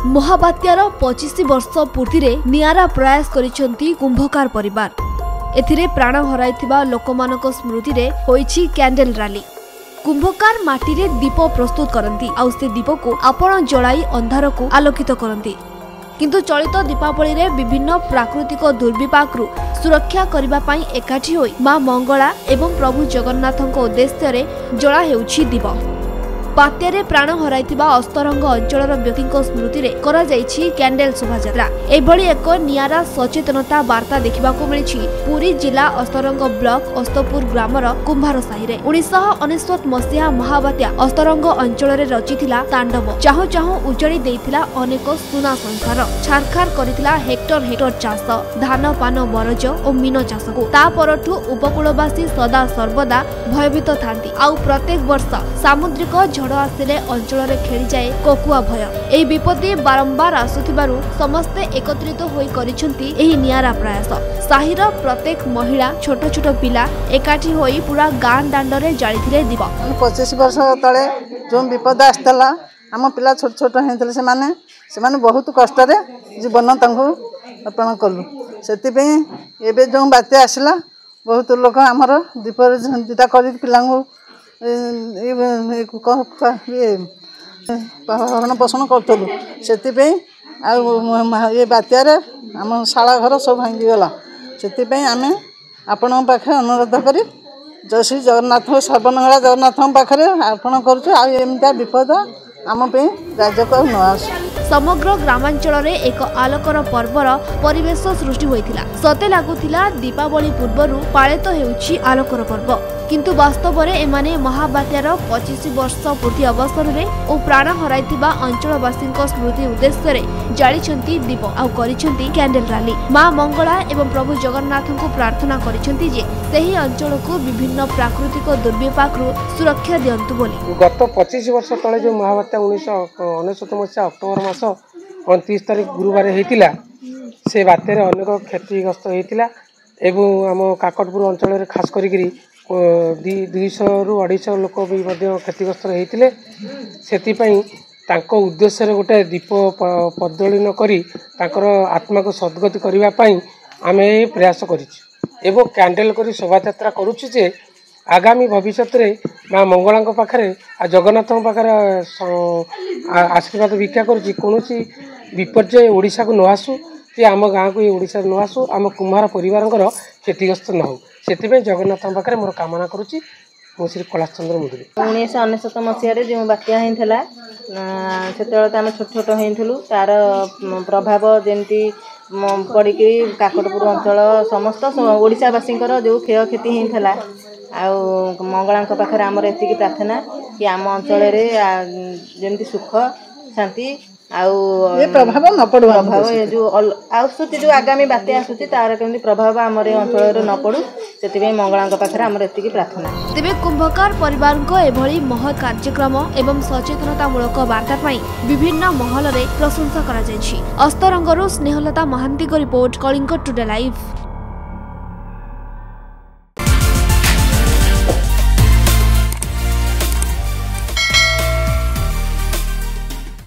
ମହାବାତ୍ୟାର ପଚିଶ ବର୍ଷ ପୂର୍ତ୍ତିରେ ନିଆରା ପ୍ରୟାସ କରିଛନ୍ତି କୁମ୍ଭକାର ପରିବାର। ଏଥିରେ ପ୍ରାଣ ହରାଇଥିବା ଲୋକମାନଙ୍କ ସ୍ମୃତିରେ ହୋଇଛି କ୍ୟାଣ୍ଡେଲ ରାଲି। କୁମ୍ଭକାର ମାଟିରେ ଦୀପ ପ୍ରସ୍ତୁତ କରନ୍ତି ଆଉ ସେ ଦୀପକୁ ଆପଣ ଜଳାଇ ଅନ୍ଧାରକୁ ଆଲୋକିତ କରନ୍ତି। କିନ୍ତୁ ଚଳିତ ଦୀପାବଳିରେ ବିଭିନ୍ନ ପ୍ରାକୃତିକ ଦୁର୍ବିପାକରୁ ସୁରକ୍ଷା କରିବା ପାଇଁ ଏକାଠି ହୋଇ ମା ମଙ୍ଗଳା ଏବଂ ପ୍ରଭୁ ଜଗନ୍ନାଥଙ୍କ ଉଦ୍ଦେଶ୍ୟରେ ଜଳା ହେଉଛି ଦୀପ। ବାତ୍ୟାରେ ପ୍ରାଣ ହରାଇଥିବା ଅସ୍ତରଙ୍ଗ ଅଞ୍ଚଳର ବ୍ୟକ୍ତିଙ୍କ ସ୍ମୃତିରେ କରାଯାଇଛି କ୍ୟାଣ୍ଡେଲ ଶୋଭାଯାତ୍ରା। ଏଭଳି ଏକ ନିଆରା ସଚେତନତା ବାର୍ତ୍ତା ଦେଖିବାକୁ ମିଳିଛି ପୁରୀ ଜିଲ୍ଲା ଅସ୍ତରଙ୍ଗ ବ୍ଲକ ଅସ୍ତପୁର ଗ୍ରାମର କୁମ୍ଭାର ସାହିରେ ଉଣେଇଶହ ଅନେଶ୍ୱତ ମସିହା ମହାବାତ୍ୟା ଅସ୍ତରଙ୍ଗ ଅଞ୍ଚଳରେ ରଚିଥିଲା ତାଣ୍ଡବ। ଚାହୁଁ ଚାହୁଁ ଉଜାଡ଼ି ଦେଇଥିଲା ଅନେକ ସୁନା ସଂସାର। ଛାରଖାର କରିଥିଲା ହେକ୍ଟର ହେକ୍ଟର ଚାଷ ଧାନ ପାନ ବରଜ ଓ ମୀନ ଚାଷକୁ। ତା ପରଠୁ ଉପକୂଳବାସୀ ସଦା ସର୍ବଦା ଭୟଭୀତ ଥାନ୍ତି ଆଉ ପ୍ରତ୍ୟେକ ବର୍ଷ ସାମୁଦ୍ରିକ ଝଡ଼ ଆସିଲେ ଅଞ୍ଚଳରେ ଖେଳିଯାଏ କୋକୁଆ ଭୟ। ଏହି ବିପତ୍ତି ବାରମ୍ବାର ଆସୁଥିବାରୁ ସମସ୍ତେ ଏକତ୍ରିତ ହୋଇ କରିଛନ୍ତି ଏହି ନିଆରା ପ୍ରୟାସ। ସାହିର ପ୍ରତ୍ୟେକ ମହିଳା ଛୋଟ ଛୋଟ ପିଲା ଏକାଠି ହୋଇ ପୁରା ଗାଁ ଦାଣ୍ଡରେ ଜାଳିଥିଲେ ଦୀପ ପଚିଶ ବର୍ଷ ତଳେ ଯେଉଁ ବିପଦ ଆସିଥିଲା ଆମ ପିଲା ଛୋଟ ଛୋଟ ହେଇଥିଲେ ସେମାନେ ସେମାନେ ବହୁତ କଷ୍ଟରେ ଜୀବନ ତାଙ୍କୁ ଅର୍ପଣ କଲୁ। ସେଥିପାଇଁ ଏବେ ଯେଉଁ ବାତ୍ୟା ଆସିଲା ବହୁତ ଲୋକ ଆମର ଦୀପରେ ଦୁଇଟା କରି ପିଲାଙ୍କୁ ଇଏ ଭରଣ ପୋଷଣ କରୁଥିଲୁ ସେଥିପାଇଁ ଆଉ ଏ ବାତ୍ୟାରେ ଆମ ଶାଳ ଘର ସବୁ ଭାଙ୍ଗିଗଲା। ସେଥିପାଇଁ ଆମେ ଆପଣଙ୍କ ପାଖରେ ଅନୁରୋଧ କରି ଜୟ ଶ୍ରୀ ଜଗନ୍ନାଥ ସର୍ବନଙ୍ଗଳା ଜଗନ୍ନାଥଙ୍କ ପାଖରେ ଅର୍ପଣ କରୁଛୁ। ଆଉ ଏମିତିଆ ବିପଦ ଆମ ପାଇଁ ରାଜ୍ୟକୁ ଆଉ ନ ଆସୁ। ସମଗ୍ର ଗ୍ରାମାଞ୍ଚଳରେ ଏକ ଆଲୋକର ପର୍ବର ପରିବେଶ ସୃଷ୍ଟି ହୋଇଥିଲା। ସତେ ଲାଗୁଥିଲା ଦୀପାବଳି ପୂର୍ବରୁ ପାଳିତ ହେଉଛି ଆଲୋକର ପର୍ବ। କିନ୍ତୁ ବାସ୍ତବରେ ଏମାନେ ମହାବାତ୍ୟାର ପଚିଶ ବର୍ଷ ପୂର୍ତ୍ତି ଅବସରରେ ଓ ପ୍ରାଣ ହରାଇଥିବା ଅଞ୍ଚଳବାସୀଙ୍କ ସ୍ମୃତି ଉଦ୍ଦେଶ୍ୟରେ ଜାଳିଛନ୍ତି ଦୀପ। ଆଉ କରିଛନ୍ତି କ୍ୟାଣ୍ଡେଲ ରାଲି ମା ମଙ୍ଗଳା ଏବଂ ପ୍ରଭୁ ଜଗନ୍ନାଥଙ୍କୁ ପ୍ରାର୍ଥନା କରିଛନ୍ତି ଯେ ସେହି ଅଞ୍ଚଳକୁ ବିଭିନ୍ନ ପ୍ରାକୃତିକ ଦୁର୍ବିପାକରୁ ସୁରକ୍ଷା ଦିଅନ୍ତୁ ବୋଲି। ଗତ ପଚିଶ ବର୍ଷ ତଳେ ଯେଉଁ ମହାବାତ୍ୟା ଉଣେଇଶହ ଅନେଶ୍ୱତ ମସିହା ଅକ୍ଟୋବର ମାସ ଅଣତିରିଶ ତାରିଖ ଗୁରୁବାର ହେଇଥିଲା ସେ ବାତ୍ୟାରେ ଅନେକ କ୍ଷତିଗ୍ରସ୍ତ ହେଇଥିଲା ଏବଂ ଆମ କାକଟପୁର ଅଞ୍ଚଳରେ ଖାସ କରିକିରି ଦୁଇଶହରୁ ଅଢ଼େଇଶହ ଲୋକ ବି ମଧ୍ୟ କ୍ଷତିଗ୍ରସ୍ତ ହେଇଥିଲେ। ସେଥିପାଇଁ ତାଙ୍କ ଉଦ୍ଦେଶ୍ୟରେ ଗୋଟେ ଦୀପ ପ୍ରଜ୍ୱଳନ କରି ତାଙ୍କର ଆତ୍ମାକୁ ସଦ୍ଗତି କରିବା ପାଇଁ ଆମେ ପ୍ରୟାସ କରିଛୁ ଏବଂ କ୍ୟାଣ୍ଡେଲ୍ କରି ଶୋଭାଯାତ୍ରା କରୁଛୁ ଯେ ଆଗାମୀ ଭବିଷ୍ୟତରେ ମା ମଙ୍ଗଳାଙ୍କ ପାଖରେ ଆଉ ଜଗନ୍ନାଥଙ୍କ ପାଖରେ ଆଶୀର୍ବାଦ ଭିକ୍ଷା କରୁଛି। କୌଣସି ବିପର୍ଯ୍ୟୟ ଓଡ଼ିଶାକୁ ନ ଆସୁ। କି ଆମ ଗାଁକୁ ଏ ଓଡ଼ିଶାରେ ନ ଆସୁ ଆମ କୁମ୍ଭାର ପରିବାରଙ୍କର କ୍ଷତିଗ୍ରସ୍ତ ନ ହେଉ। ସେଥିପାଇଁ ଜଗନ୍ନାଥଙ୍କ ପାଖରେ ମୋର କାମନା କରୁଛି। ମୁଁ ଶ୍ରୀ କୈଳାସ ଚନ୍ଦ୍ର ମୁଦୁଲି। ଉଣେଇଶହ ଅନେଶ୍ୱତ ମସିହାରେ ଯେଉଁ ବାତ୍ୟା ହେଇଥିଲା ସେତେବେଳେ ତ ଆମେ ଛୋଟ ଛୋଟ ହେଇଥିଲୁ ତା'ର ପ୍ରଭାବ ଯେମିତି ପଡ଼ିକି କାକଟପୁର ଅଞ୍ଚଳ ସମସ୍ତ ଓଡ଼ିଶାବାସୀଙ୍କର ଯେଉଁ କ୍ଷୟକ୍ଷତି ହେଇଥିଲା ଆଉ ମଙ୍ଗଳାଙ୍କ ପାଖରେ ଆମର ଏତିକି ପ୍ରାର୍ଥନା କି ଆମ ଅଞ୍ଚଳରେ ଯେମିତି ସୁଖ ଶାନ୍ତି ଆଉ ପ୍ରଭାବ ନ ପଡ଼ୁ ପ୍ରଭାବ ଏ ଯେଉଁ ଆସୁଛି ଯେଉଁ ଆଗାମୀ ବାତ୍ୟା ଆସୁଛି ତାର କେମିତି ପ୍ରଭାବ ଆମର ଏ ଅଞ୍ଚଳରେ ନ ପଡ଼ୁ ସେଥିପାଇଁ ମଙ୍ଗଳାଙ୍କ ପାଖରେ ଆମର ଏତିକି ପ୍ରାର୍ଥନା। ତେବେ କୁମ୍ଭକାର ପରିବାରଙ୍କ ଏଭଳି ମହତ୍ କାର୍ଯ୍ୟକ୍ରମ ଏବଂ ସଚେତନତାମୂଳକ ବାର୍ତ୍ତା ପାଇଁ ବିଭିନ୍ନ ମହଲରେ ପ୍ରଶଂସା କରାଯାଇଛି। ଅସ୍ତରଙ୍ଗରୁ ସ୍ନେହଲତା ମହାନ୍ତିଙ୍କ ରିପୋର୍ଟ କଳିଙ୍ଗ ଟୁଡେ ଲାଇଭ୍।